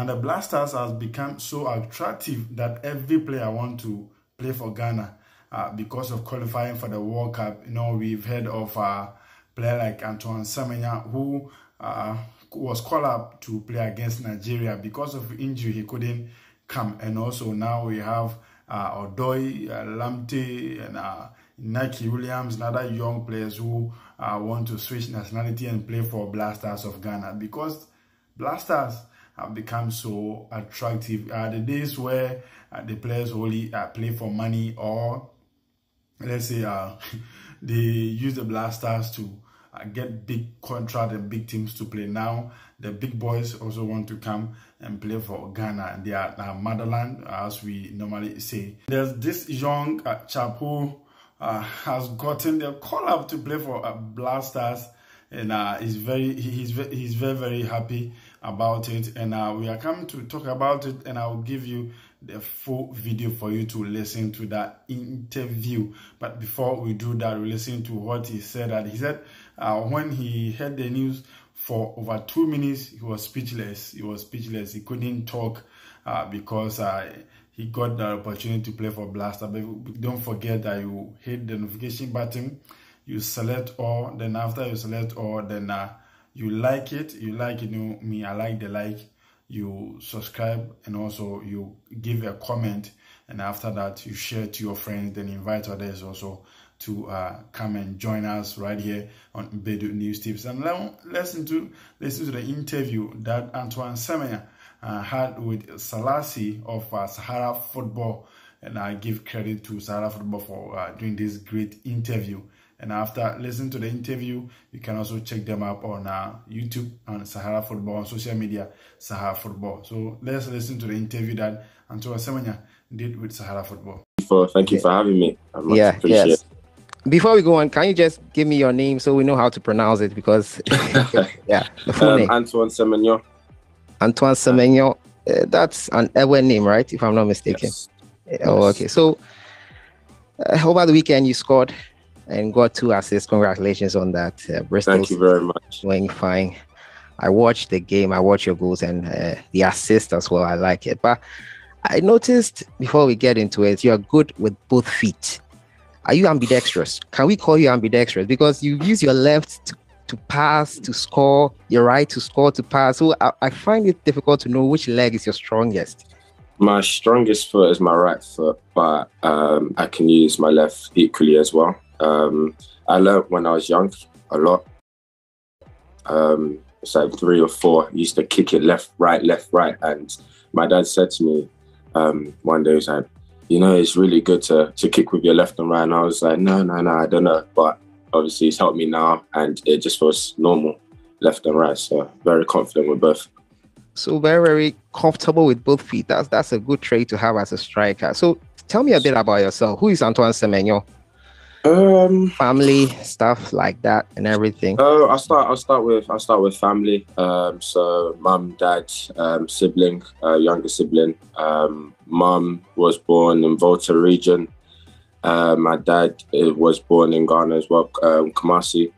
Now the Black Stars has become so attractive that every player want to play for Ghana uh, because of qualifying for the World Cup. You know, we've heard of a uh, player like Antoine Semenyo who uh, was called up to play against Nigeria because of injury. He couldn't come, and also now we have uh, Odoi, uh, Lamptey, and uh, Inaki Williams, and other young players who uh, want to switch nationality and play for Black Stars of Ghana because Black Stars have become so attractive. Uh, the days where uh, the players only uh, play for money or let's say uh, they use the Black Stars to uh, get big contract and big teams to play. Now the big boys also want to come and play for Ghana their uh, motherland as we normally say. There's this young uh, chap who uh, has gotten the call up to play for uh, Black Stars and uh, he's very he's he's very very happy about it and uh, we are coming to talk about it and I'll give you the full video for you to listen to that interview. But before we do that we listen to what he said. That he said uh, when he heard the news for over two minutes he was speechless. He was speechless. He couldn't talk uh, because uh, he got the opportunity to play for Black Star. But don't forget that you hit the notification button, you select all, then after you select all, then uh, you like it, you like you know, me, I like the like, you subscribe and also you give a comment and after that you share to your friends, then invite others also to uh, come and join us right here on Baidoo News Tips. And now listen to listen to the interview that Antoine Semenyo uh, had with Salasi of uh, Sahara Football. And I give credit to Sahara Football for uh, doing this great interview. And after listening to the interview, you can also check them up on uh, YouTube and Sahara Football, on social media, Sahara Football. So let's listen to the interview that Antoine Semenyo did with Sahara Football. For, thank you for having me. yeah, yes. Before we go on, can you just give me your name so we know how to pronounce it? Because, yeah, the full um, name. Antoine Semenyo. Antoine Semenyo. Uh, that's an Ewe name, right? If I'm not mistaken. Yes. Oh, okay. So uh, over the weekend, you scored and got two assists. Congratulations on that. Uh, Bristol. Thank you very much. Doing fine. I watched the game. I watched your goals and uh, the assist as well. I like it. But I noticed before we get into it, you are good with both feet. Are you ambidextrous? Can we call you ambidextrous? Because you use your left to to pass, to score, your right to score, to pass. So I, I find it difficult to know which leg is your strongest. My strongest foot is my right foot, but um, I can use my left equally as well. Um, I learned when I was young a lot. Um, it's like three or four. I used to kick it left, right, left, right. And my dad said to me um, one day, he like, you know, it's really good to, to kick with your left and right. And I was like, no, no, no, I don't know. But obviously it's helped me now and it just feels normal left and right. So very confident with both. So very, very comfortable with both feet. That's that's a good trait to have as a striker. So tell me a bit about yourself. Who is Antoine Semenyo? Um, family stuff like that and everything. Oh, uh, I'll start. I'll start with. I'll start with family. Um, so mum, dad, um, sibling, uh, younger sibling. Um, mum was born in Volta region. Uh, my dad uh, was born in Ghana as well, um, Kumasi.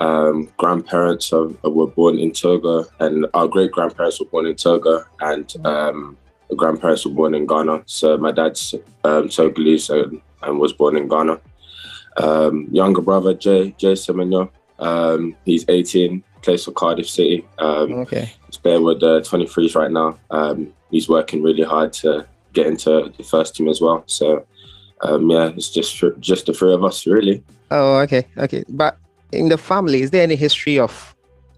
Um, grandparents are, were born in Togo, and our great grandparents were born in Togo, and um, grandparents were born in Ghana. So my dad's um, Togolese and, and, was born in Ghana. Um, younger brother Jay Jay Semenyo, um, he's 18, plays for Cardiff City. Um, okay, he's playing with the 23s right now. Um, he's working really hard to get into the first team as well. So um, yeah, it's just just the three of us, really. Oh, okay, okay. But in the family, is there any history of?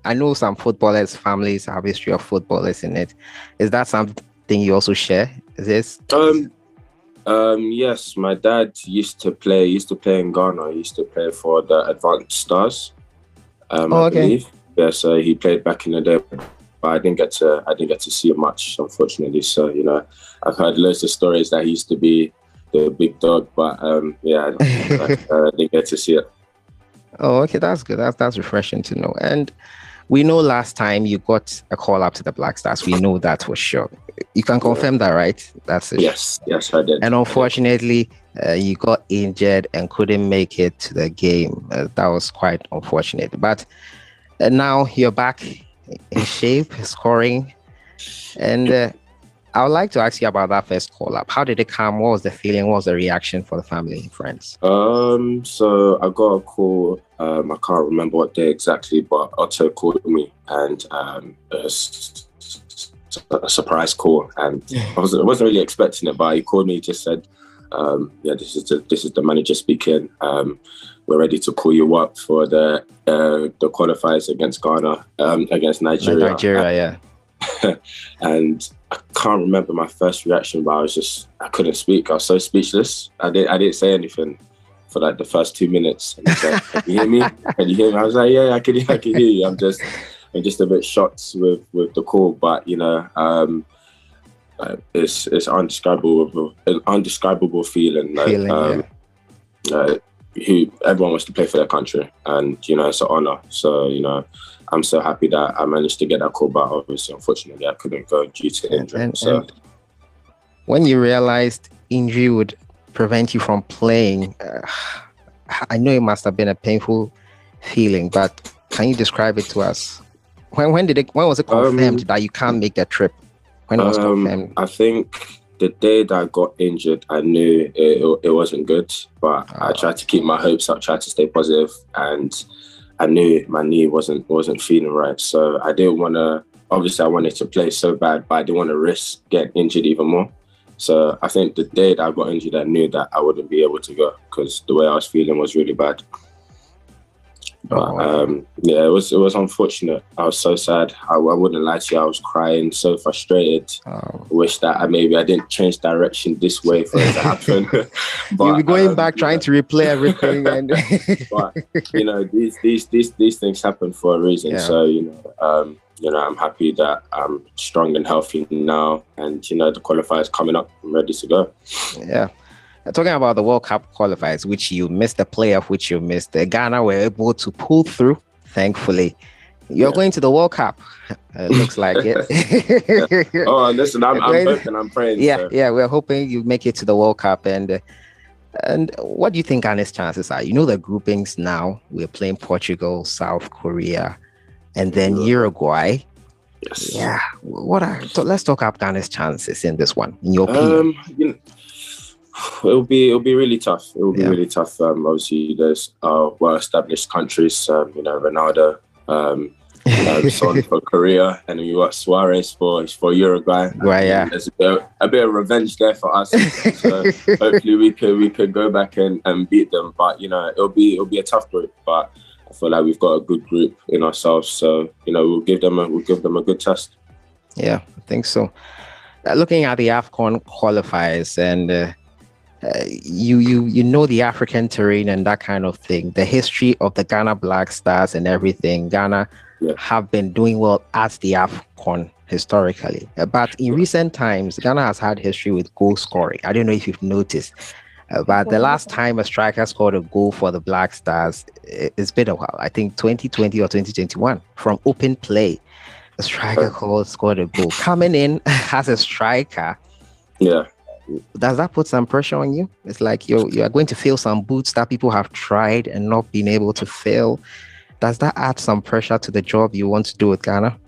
I know some footballers' families have history of footballers in it. Is that something you also share? Is this? Um, um, yes, my dad used to play. Used to play in Ghana. He used to play for the Advanced Stars. Um, oh, I okay. believe. Yeah, so he played back in the day, but I didn't get to. I didn't get to see much, unfortunately. So you know, I've heard loads of stories that he used to be the big dog, but um, yeah, I, I didn't get to see it. Oh, okay, that's good. That's that's refreshing to know. And we know last time you got a call up to the Black Stars. We know that for sure. You can confirm that, right? That's it. Yes, yes, I did. And unfortunately, uh, you got injured and couldn't make it to the game. Uh, that was quite unfortunate. But uh, now you're back in shape, scoring, And uh, I would like to ask you about that first call up. How did it come? What was the feeling? What was the reaction for the family and friends? Um, so I got a call. Um, I can't remember what day exactly, but Otto called me and um, a, a surprise call, and I wasn't, I wasn't really expecting it, but he called me. Just said, um, "Yeah, this is the, this is the manager speaking. Um, we're ready to call you up for the uh, the qualifiers against Ghana, um, against Nigeria. Nigeria, yeah. and I can't remember my first reaction, but I was just I couldn't speak. I was so speechless. I didn't I didn't say anything for like the first two minutes. And he "Can you hear me? Can you hear me?" I was like, "Yeah, I can. I can hear you." I'm just I'm just a bit shocked with with the call, but you know. Um, uh, it's it's undescribable, an undescribable feeling. Like, feeling um, yeah. uh, who everyone wants to play for their country, and you know it's an honor. So you know, I'm so happy that I managed to get that call, but obviously, unfortunately, I couldn't go due to injury. And, so, and when you realized injury would prevent you from playing, uh, I know it must have been a painful feeling, but can you describe it to us? When when did it? When was it confirmed um, that you can't make that trip? When it was um, confirmed? I think the day that I got injured, I knew it, it, wasn't good, but I ah. tried to keep my hopes up, tried to stay positive, and I knew my knee wasn't wasn't feeling right. So I didn't want to. Obviously, I wanted to play so bad, but I didn't want to risk getting injured even more. So I think the day that I got injured, I knew that I wouldn't be able to go because the way I was feeling was really bad. But oh, um, yeah, it was it was unfortunate. I was so sad. I, I wouldn't lie to you. I was crying, so frustrated. Oh. Wish that I maybe I didn't change direction this way for it to happen. but, You'll be going um, back trying to replay everything. and but you know these these these these things happen for a reason. Yeah. So you know. Um, you know, I'm happy that I'm strong and healthy now, and you know the qualifiers coming up. I'm ready to go. Yeah, talking about the World Cup qualifiers, which you missed the playoff, which you missed, the Ghana were able to pull through, thankfully. You're yeah. going to the World Cup. It looks like it. oh, listen, I'm, I'm hoping, I'm praying. Yeah, so. yeah, we're hoping you make it to the World Cup. And and what do you think Ghana's chances are? You know the groupings now. We're playing Portugal, South Korea, and then Uruguay. Yes. Yeah. What are so let's talk about Ghana's chances in this one, in your opinion. Um, you know, it'll be it'll be really tough. It will be yeah. really tough. Um, obviously, there's uh, well-established countries. Um, you know, Ronaldo, um, um, Son for Korea, and you got Suarez for for Uruguay. Right, yeah. There's a bit, of, a bit of revenge there for us. so hopefully we could we could go back and, and beat them. But you know, it'll be it'll be a tough group. But I feel like we've got a good group in ourselves. So you know, we'll give them a we'll give them a good test. Yeah, I think so. Uh, looking at the AFCON qualifiers and. Uh, uh, you you you know the African terrain and that kind of thing, the history of the Ghana Black Stars and everything. Ghana yeah. have been doing well at the AFCON historically, uh, but in recent times, Ghana has had history with goal scoring. I don't know if you've noticed. Uh, but the last time a striker scored a goal for the Black Stars, it's been a while. I think 2020 or 2021 from open play. A striker called scored a goal. Coming in as a striker, yeah, does that put some pressure on you? It's like you you are going to feel some boots that people have tried and not been able to fill. Does that add some pressure to the job you want to do with Ghana?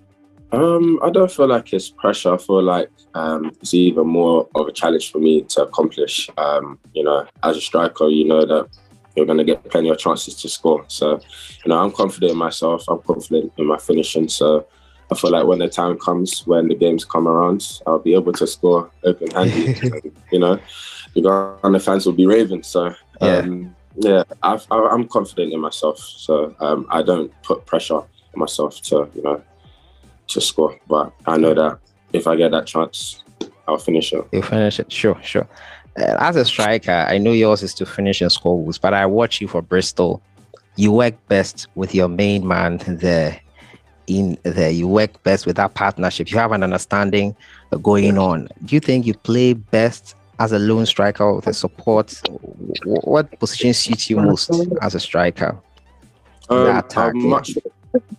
Um, I don't feel like it's pressure. I feel like um, it's even more of a challenge for me to accomplish. Um, you know, as a striker, you know that you're going to get plenty of chances to score. So, you know, I'm confident in myself. I'm confident in my finishing. So, I feel like when the time comes, when the games come around, I'll be able to score open handed. you know, the Ghana fans will be raving. So, um, yeah, yeah i am confident in myself. So um, I don't put pressure on myself to, you know, to score. But I know that if I get that chance, I'll finish it. You'll finish it, sure, sure. Uh, as a striker, I know yours is to finish and score goals, but I watch you for Bristol. You work best with your main man there in there. You work best with that partnership. You have an understanding going on. Do you think you play best as a lone striker with a support? What position suits you most as a striker? Um, I much,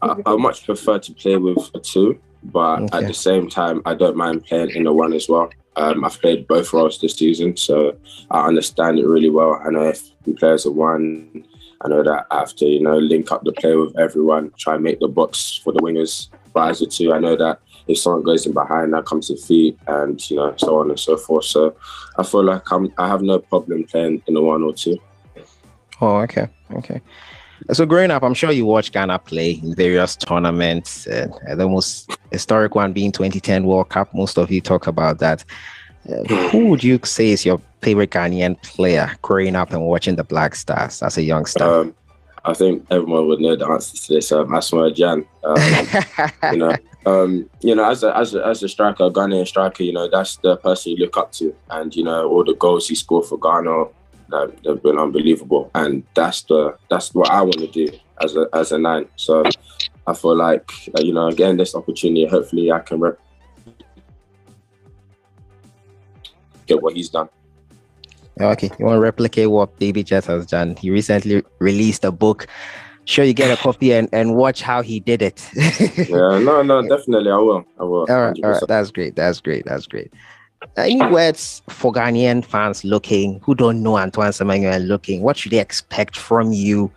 I, I much prefer to play with a two, but okay. at the same time, I don't mind playing in the one as well. Um, I've played both roles this season, so I understand it really well. I know if we play as a one, I know that I have to, you know, link up the play with everyone, try and make the box for the wingers. But as a two, I know that if someone goes in behind, I come to feet, and you know, so on and so forth. So I feel like I'm I have no problem playing in a one or two. Oh, okay, okay. So growing up, I'm sure you watched Ghana play in various tournaments. Uh, the most historic one being 2010 World Cup. Most of you talk about that. Uh, who would you say is your favorite Ghanaian player growing up and watching the Black Stars as a youngster? Um, I think everyone would know the answer to this. Um, Asamoah Gyan, Um, you know, um, you know, as a, as a as a striker, a Ghanaian striker, you know, that's the person you look up to, and you know, all the goals he scored for Ghana, like, they've been unbelievable, and that's the that's what I want to do as a as a nine. So I feel like uh, you know, getting this opportunity, hopefully, I can rep- get what he's done. Okay, you want to replicate what Baby Jet has done? He recently released a book. Sure, you get a copy and, and watch how he did it. yeah, no, no, definitely, I will. I will. All right, all right, that's great. That's great. That's great. Any words for Ghanaian fans looking who don't know Antoine Semenyo and looking? What should they expect from you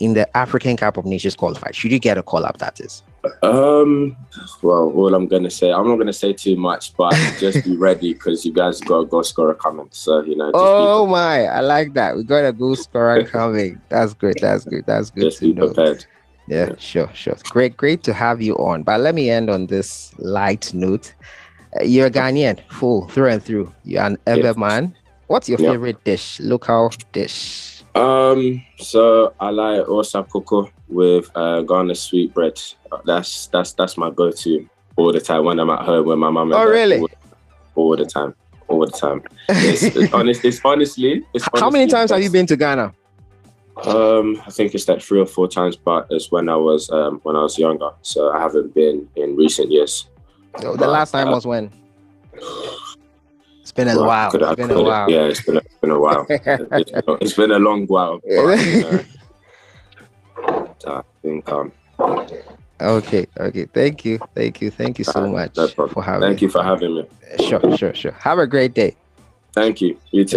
in the African Cup of Nations qualified? Should you get a call up? That is. Um. Well, all I'm gonna say, I'm not gonna say too much, but just be ready because you guys got a goal scorer coming. So you know. oh my! I like that. We got a goal scorer coming. That's good. That's good. That's good just to be know. prepared. Yeah, sure, sure. Great, great to have you on. But let me end on this light note. Uh, You're a Ghanaian, full through and through. You're an Ewe man. What's your Yeah. favorite dish? Local dish. Um. So I like Hausa koko with uh, Ghana sweet bread. That's that's that's my go-to all the time when I'm at home with my mum. and Oh, really? All, all the time. All the time. It's, it's honest. It's honestly. It's How many times have you been to Ghana? Um, I think it's like three or four times, but it's when I was um when I was younger. So I haven't been in recent years. The But, last time uh, was when? Been a while. could- I It's been a while. Yeah, it's been a, it's been a while. it's, been a, it's been a long while. But, you know, I think um, Okay, okay. Thank you, thank you, thank you so much no for having. thank you for having me. Sure, sure, sure. Have a great day. Thank you. You too.